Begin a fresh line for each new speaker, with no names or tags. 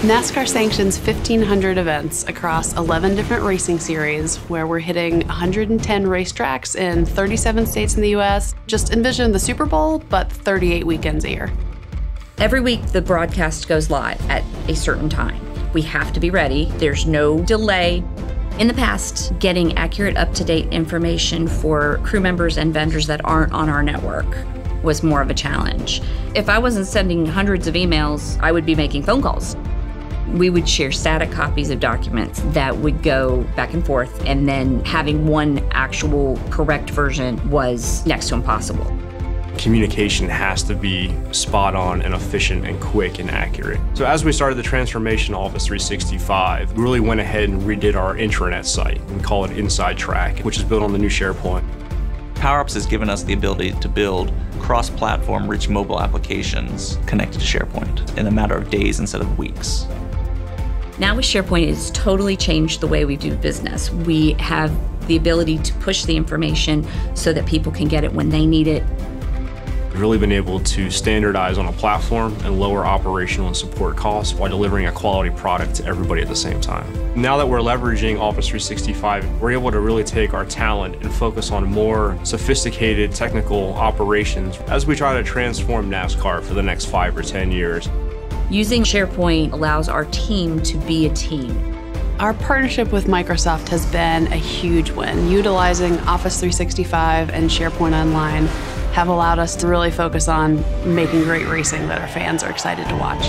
NASCAR sanctions 1,500 events across 11 different racing series, where we're hitting 110 racetracks in 37 states in the US. Just envision the Super Bowl, but 38 weekends a year.
Every week, the broadcast goes live at a certain time. We have to be ready, there's no delay. In the past, getting accurate, up to date information for crew members and vendors that aren't on our network was more of a challenge. If I wasn't sending hundreds of emails, I would be making phone calls. We would share static copies of documents that would go back and forth, and then having one actual correct version was next to impossible.
Communication has to be spot on and efficient and quick and accurate. So as we started the transformation Office 365, we really went ahead and redid our intranet site. We call it Inside Track, which is built on the new SharePoint.
PowerApps has given us the ability to build cross-platform rich mobile applications connected to SharePoint in a matter of days instead of weeks.
Now with SharePoint, it's totally changed the way we do business. We have the ability to push the information so that people can get it when they need it.
We've really been able to standardize on a platform and lower operational and support costs while delivering a quality product to everybody at the same time. Now that we're leveraging Office 365, we're able to really take our talent and focus on more sophisticated technical operations as we try to transform NASCAR for the next five or 10 years.
Using SharePoint allows our team to be a team.
Our partnership with Microsoft has been a huge win. Utilizing Office 365 and SharePoint Online have allowed us to really focus on making great racing that our fans are excited to watch.